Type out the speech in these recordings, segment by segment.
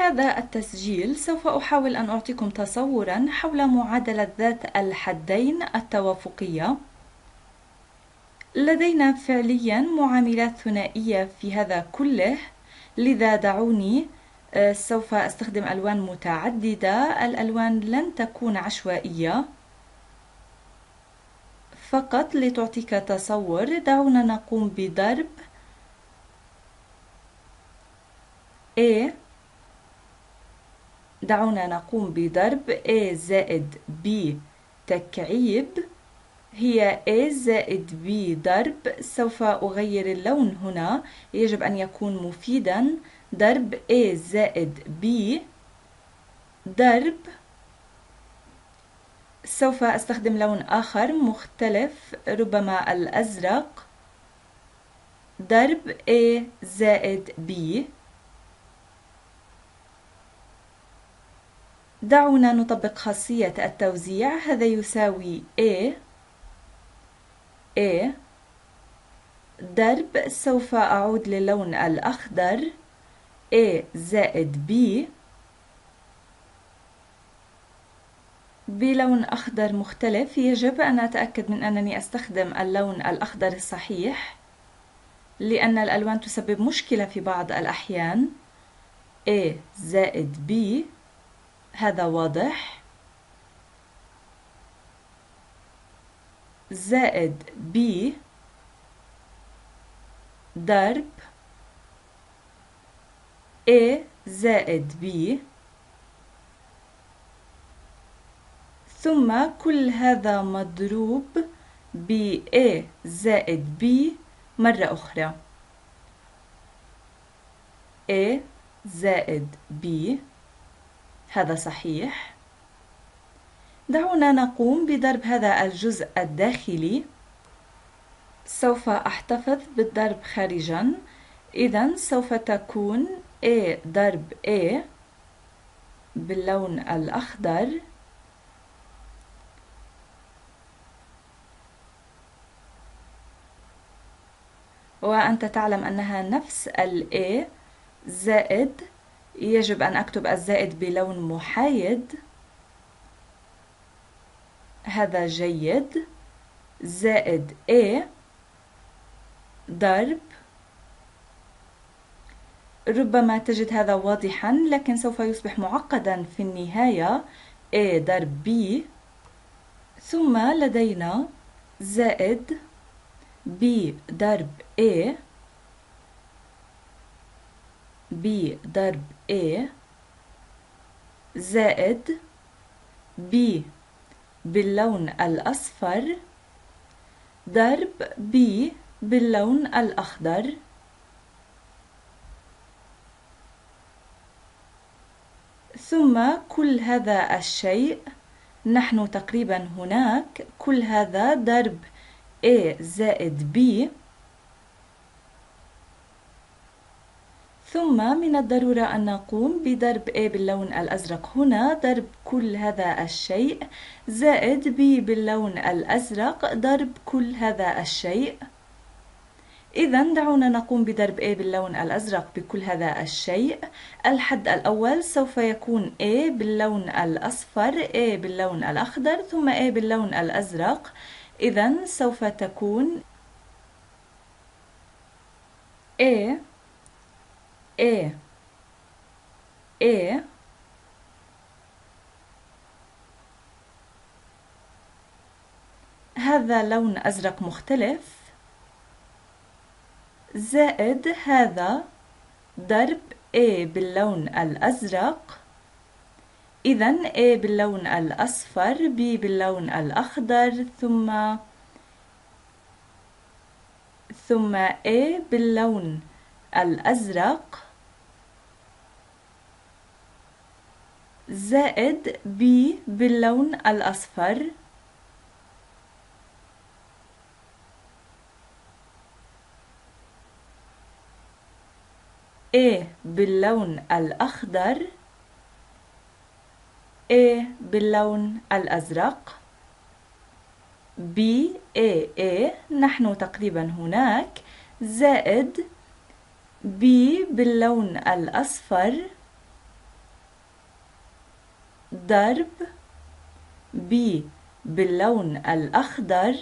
هذا التسجيل سوف أحاول أن أعطيكم تصورا حول معادلة ذات الحدين التوافقية. لدينا فعليا معاملات ثنائية في هذا كله لذا دعوني آه، سوف أستخدم ألوان متعددة. الألوان لن تكون عشوائية. فقط لتعطيك تصور دعونا نقوم بضرب A دعونا نقوم بضرب A زائد B تكعيب. هي A زائد B ضرب. سوف أغير اللون هنا. يجب أن يكون مفيدا. ضرب A زائد B ضرب. سوف أستخدم لون آخر مختلف. ربما الأزرق. ضرب A زائد B. دعونا نطبق خاصية التوزيع هذا يساوي A A ضرب سوف أعود للون الأخضر A زائد B بلون أخضر مختلف. يجب أن أتأكد من أنني أستخدم اللون الأخضر الصحيح لأن الألوان تسبب مشكلة في بعض الأحيان. A زائد B هذا واضح. زائد B ضرب A زائد B. ثم كل هذا مضروب ب A زائد B مرة أخرى. A زائد B. هذا صحيح. دعونا نقوم بضرب هذا الجزء الداخلي. سوف أحتفظ بالضرب خارجا. إذا سوف تكون A ضرب A باللون الأخضر. وأنت تعلم أنها نفس ال A زائد يجب أن أكتب الزائد بلون محايد. هذا جيد. زائد A ضرب. ربما تجد هذا واضحا لكن سوف يصبح معقدا في النهاية. A ضرب B. ثم لدينا زائد B ضرب A. B ضرب A. زائد B باللون الأصفر. ضرب B باللون الأخضر. ثم كل هذا الشيء نحن تقريبا هناك كل هذا ضرب A زائد B ثم من الضرورة أن نقوم بضرب A باللون الأزرق. هنا ضرب كل هذا الشيء زائد B باللون الأزرق ضرب كل هذا الشيء. إذا دعونا نقوم بضرب A باللون الأزرق بكل هذا الشيء. الحد الأول سوف يكون A باللون الأصفر A باللون الأخضر ثم A باللون الأزرق. إذا سوف تكون A A A هذا لون أزرق مختلف. زائد هذا ضرب A باللون الأزرق. إذا A باللون الأصفر B باللون الأخضر ثم ثم A باللون الأزرق. زائد B باللون الأصفر. A باللون الأخضر. A باللون الأزرق. B A A. نحن تقريبا هناك. زائد B باللون الأصفر. ضرب B باللون الأخضر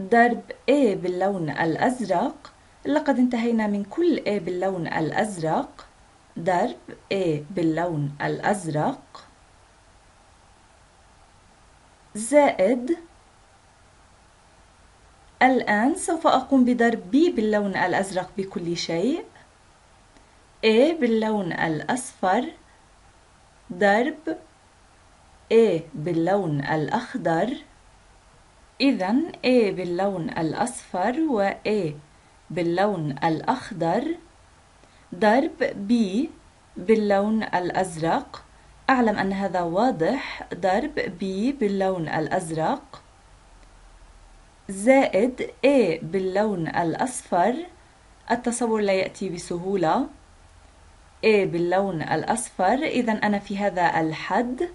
ضرب A باللون الأزرق. لقد انتهينا من كل A باللون الأزرق. ضرب A باللون الأزرق. زائد الآن سوف أقوم بضرب B باللون الأزرق بكل شيء. A باللون الأصفر. ضرب A باللون الأخضر إذا A باللون الأصفر و A باللون الأخضر. ضرب B باللون الأزرق. أعلم أن هذا واضح. ضرب B باللون الأزرق. زائد A باللون الأصفر. التصور لا يأتي بسهولة. A باللون الأصفر. إذا أنا في هذا الحد.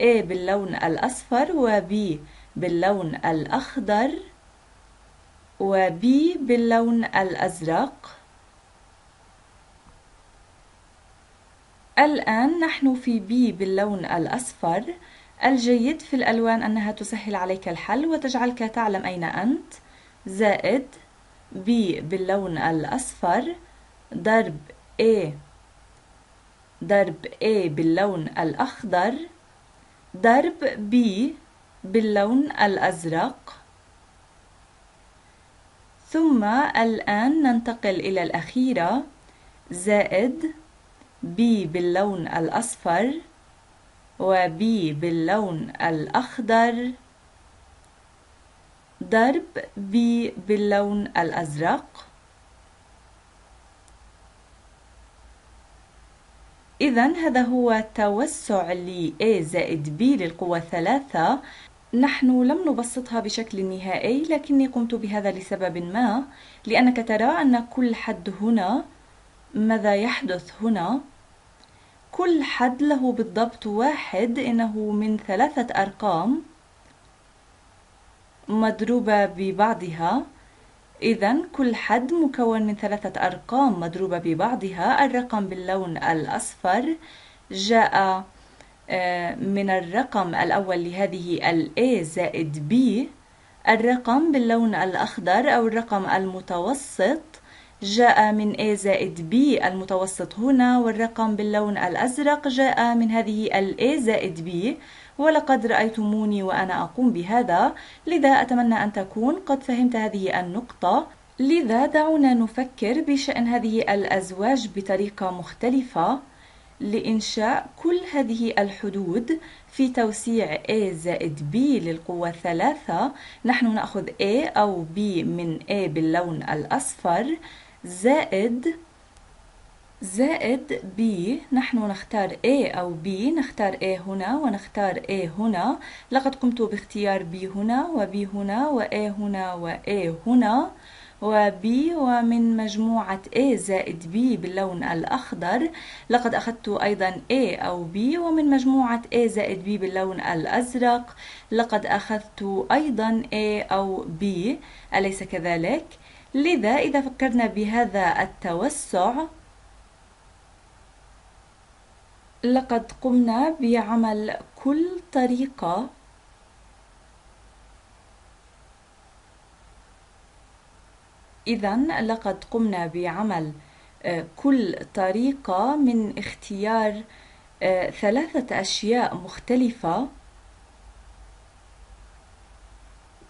A باللون الأصفر و B باللون الأخضر و B باللون الأزرق. الآن نحن في B باللون الأصفر. الجيد في الألوان أنها تسهل عليك الحل وتجعلك تعلم أين أنت. زائد B باللون الأصفر. ضرب A ضرب A باللون الأخضر ضرب B باللون الأزرق. ثم الآن ننتقل إلى الأخيرة زائد B باللون الأصفر و B باللون الأخضر. ضرب B باللون الأزرق. إذا هذا هو توسع ل A زائد B للقوة ثلاثة. نحن لم نبسطها بشكل نهائي لكني قمت بهذا لسبب ما لأنك ترى أن كل حد هنا ماذا يحدث هنا؟ كل حد له بالضبط واحد إنه من ثلاثة أرقام مضروبة ببعضها. إذا كل حد مكون من ثلاثة أرقام مضروبة ببعضها. الرقم باللون الأصفر جاء آه، من الرقم الأول لهذه ال A زائد B. الرقم باللون الأخضر أو الرقم المتوسط جاء من A زائد B المتوسط هنا والرقم باللون الأزرق جاء من هذه ال A زائد B. ولقد رأيتموني وأنا أقوم بهذا لذا أتمنى أن تكون قد فهمت هذه النقطة. لذا دعونا نفكر بشأن هذه الأزواج بطريقة مختلفة لإنشاء كل هذه الحدود في توسيع A زائد B للقوة ثلاثة نحن نأخذ A أو B من A باللون الأصفر زائد زائد B. نحن نختار A أو B. نختار A هنا ونختار A هنا. لقد قمت باختيار B هنا و B هنا و A هنا و A هنا و B. ومن مجموعة A زائد B باللون الأخضر. لقد أخذت أيضا A أو B. ومن مجموعة A زائد B باللون الأزرق. لقد أخذت أيضا A أو B. أليس كذلك؟ لذا إذا فكرنا بهذا التوسع لقد قمنا بعمل كل طريقة إذا لقد قمنا بعمل آه، كل طريقة من اختيار آه، ثلاثة أشياء مختلفة.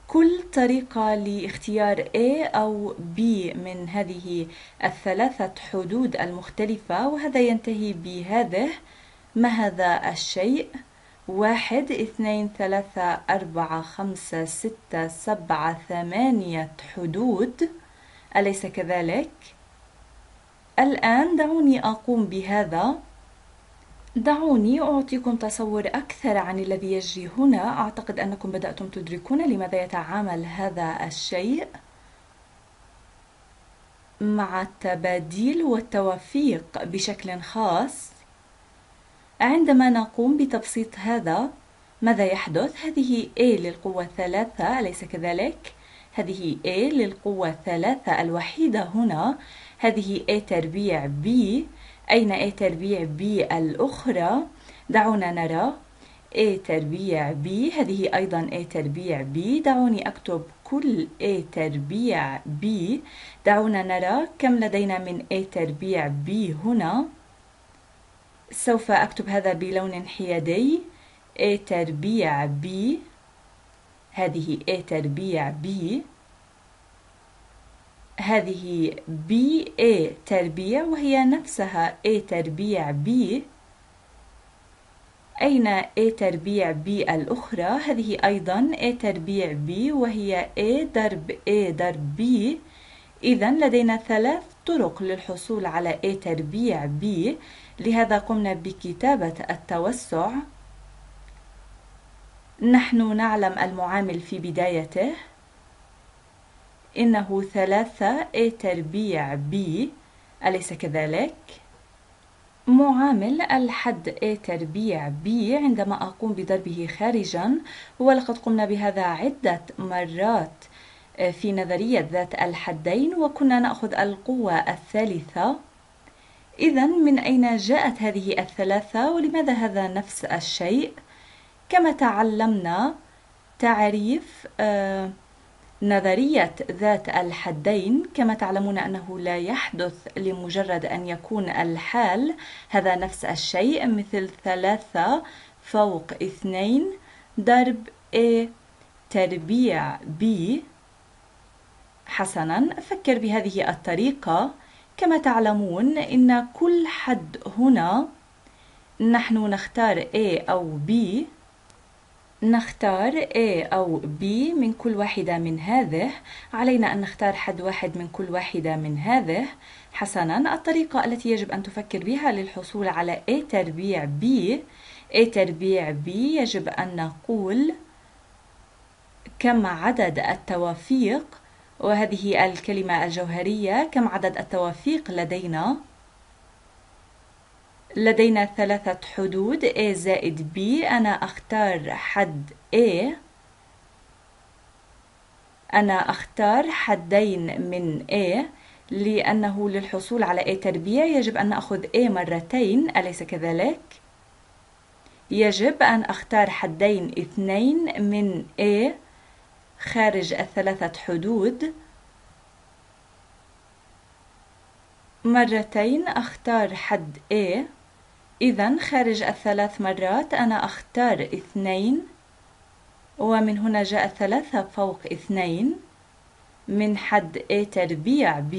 كل طريقة لاختيار A أو B من هذه الثلاثة حدود المختلفة وهذا ينتهي بهذه ما هذا الشيء؟ واحد اثنين ثلاثة أربعة خمسة ستة سبعة ثمانية حدود. أليس كذلك؟ الآن دعوني أقوم بهذا. دعوني أعطيكم تصور أكثر عن الذي يجري هنا. أعتقد أنكم بدأتم تدركون لماذا يتعامل هذا الشيء. مع التباديل والتوافيق بشكل خاص عندما نقوم بتبسيط هذا ماذا يحدث؟ هذه A للقوة ثلاثة أليس كذلك؟ هذه A للقوة ثلاثة الوحيدة هنا هذه A تربيع B أين A تربيع B الأخرى؟ دعونا نرى A تربيع B هذه أيضا A تربيع B دعوني أكتب كل A تربيع B دعونا نرى كم لدينا من A تربيع B هنا سوف أكتب هذا بلون حيادي. A تربيع B. هذه A تربيع B. هذه B A تربيع وهي نفسها A تربيع B. أين A تربيع B الأخرى؟ هذه أيضا A تربيع B وهي A ضرب A ضرب B. إذا لدينا ثلاث طرق للحصول على A تربيع B. لهذا قمنا بكتابة التوسع. نحن نعلم المعامل في بدايته. إنه ثلاثة A تربيع B. أليس كذلك؟ معامل الحد A تربيع B عندما أقوم بضربه خارجا. ولقد قمنا بهذا عدة مرات. في نظرية ذات الحدين وكنا نأخذ القوة الثالثة. إذا من أين جاءت هذه الثلاثة؟ ولماذا هذا نفس الشيء؟ كما تعلمنا تعريف آه نظرية ذات الحدين كما تعلمون أنه لا يحدث لمجرد أن يكون الحال هذا نفس الشيء مثل ثلاثة فوق اثنين ضرب A تربيع B. حسنا فكر بهذه الطريقة. كما تعلمون إن كل حد هنا نحن نختار A أو B. نختار A أو B من كل واحدة من هذه. علينا أن نختار حد واحد من كل واحدة من هذه. حسنا الطريقة التي يجب أن تفكر بها للحصول على A تربيع B. A تربيع B يجب أن نقول كم عدد التوافيق وهذه الكلمة الجوهرية كم عدد التوافيق لدينا؟ لدينا ثلاثة حدود A زائد B. أنا أختار حد A. أنا أختار حدين من A لأنه للحصول على A تربيع يجب أن نأخذ A مرتين أليس كذلك؟ يجب أن أختار حدين اثنين من A خارج الثلاثة حدود. مرتين أختار حد A. إذا خارج الثلاث مرات أنا أختار اثنين. ومن هنا جاء ثلاثة فوق اثنين. من حد A تربيع B.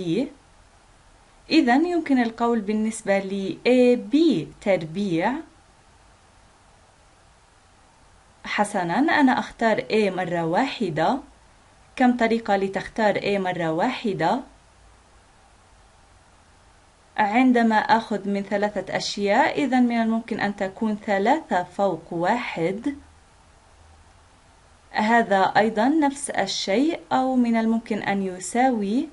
إذا يمكن القول بالنسبة ل AB تربيع. حسنا أنا أختار A مرة واحدة كم طريقة لتختار A مرة واحدة؟ عندما أخذ من ثلاثة أشياء إذا من الممكن أن تكون ثلاثة فوق واحد هذا أيضا نفس الشيء أو من الممكن أن يساوي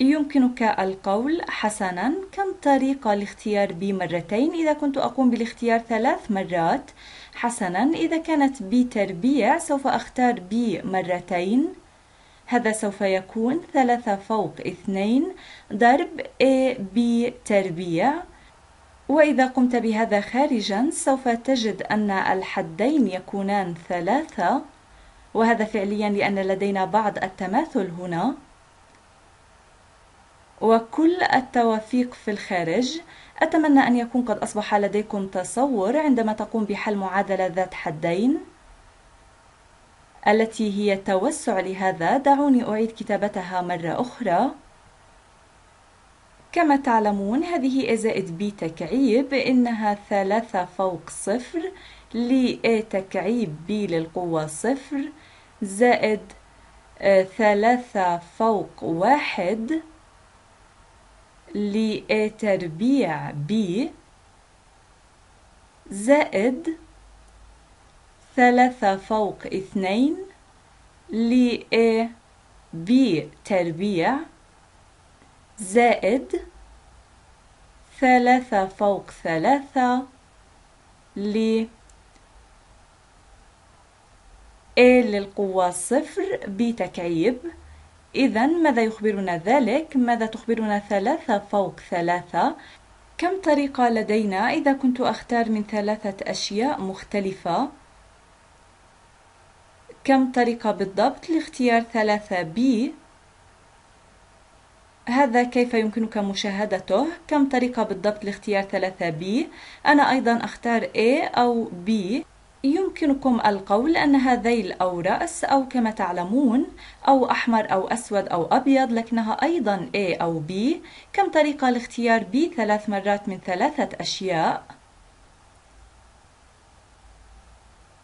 يمكنك القول حسنا كم طريقة لاختيار B مرتين؟ إذا كنت أقوم بالاختيار ثلاث مرات حسنا إذا كانت B تربيع سوف أختار B مرتين. هذا سوف يكون ثلاثة فوق اثنين ضرب A B تربيع. وإذا قمت بهذا خارجا سوف تجد أن الحدين يكونان ثلاثة. وهذا فعليا لأن لدينا بعض التماثل هنا. وكل التوافيق في الخارج. أتمنى أن يكون قد أصبح لديكم تصور عندما تقوم بحل معادلة ذات حدين التي هي توسع لهذا. دعوني أعيد كتابتها مرة أخرى. كما تعلمون هذه A زائد B تكعيب إنها ثلاثة فوق صفر ل A تكعيب B للقوة صفر زائد آه، ثلاثة فوق واحد. ل A تربيع B زائد ثلاثة فوق اثنين ل A B تربيع زائد ثلاثة فوق ثلاثة ل A للقوة صفر بتكعيب إذا ماذا يخبرنا ذلك؟ ماذا تخبرنا ثلاثة فوق ثلاثة؟ كم طريقة لدينا إذا كنت أختار من ثلاثة أشياء مختلفة؟ كم طريقة بالضبط لاختيار ثلاثة B؟ هذا كيف يمكنك مشاهدته كم طريقة بالضبط لاختيار ثلاثة B أنا أيضا أختار A أو B يمكنكم القول أن هذيل أو رأس أو كما تعلمون أو أحمر أو أسود أو أبيض لكنها أيضا A أو B. كم طريقة لاختيار B ثلاث مرات من ثلاثة أشياء.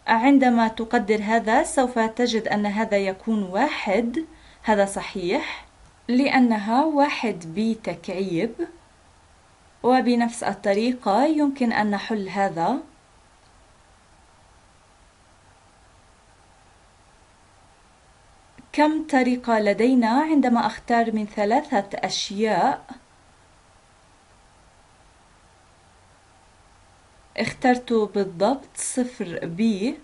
عندما تقدر هذا سوف تجد أن هذا يكون واحد. هذا صحيح لأنها واحد بتكعيب وبنفس الطريقة يمكن أن نحل هذا. كم طريقة لدينا عندما أختار من ثلاثة أشياء؟ اخترت بالضبط صفر بي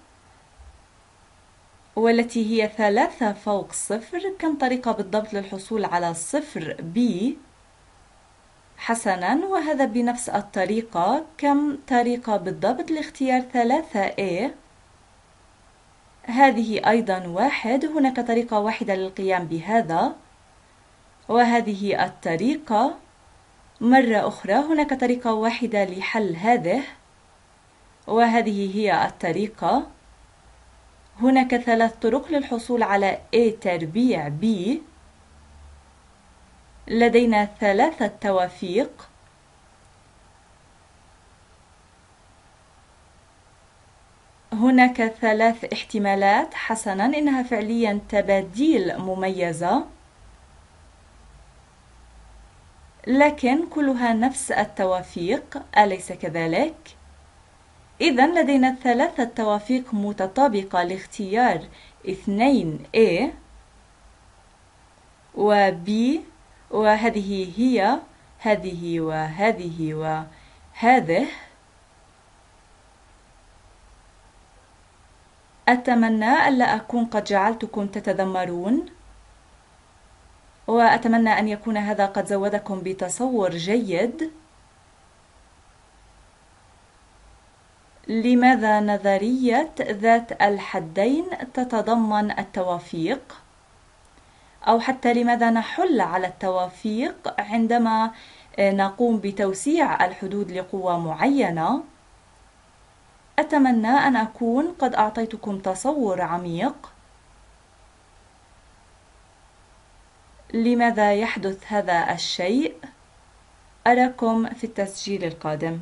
والتي هي ثلاثة فوق صفر. كم طريقة بالضبط للحصول على صفر بي حسنا وهذا بنفس الطريقة. كم طريقة بالضبط لاختيار ثلاثة A هذه أيضا واحد هناك طريقة واحدة للقيام بهذا وهذه الطريقة مرة أخرى هناك طريقة واحدة لحل هذه وهذه هي الطريقة هناك ثلاث طرق للحصول على A تربيع B. لدينا ثلاثة توافيق. هناك ثلاث احتمالات حسنا إنها فعليا تباديل مميزة لكن كلها نفس التوافيق أليس كذلك؟ إذا لدينا ثلاثة توافيق متطابقة لاختيار اثنين A و B وهذه هي هذه وهذه وهذه أتمنى ألا أكون قد جعلتكم تتذمرون وأتمنى أن يكون هذا قد زودكم بتصور جيد لماذا نظرية ذات الحدين تتضمن التوافيق؟ أو حتى لماذا نحل على التوافيق عندما نقوم بتوسيع الحدود لقوة معينة؟ أتمنى أن أكون قد أعطيتكم تصور عميق لماذا يحدث هذا الشيء؟ أراكم في التسجيل القادم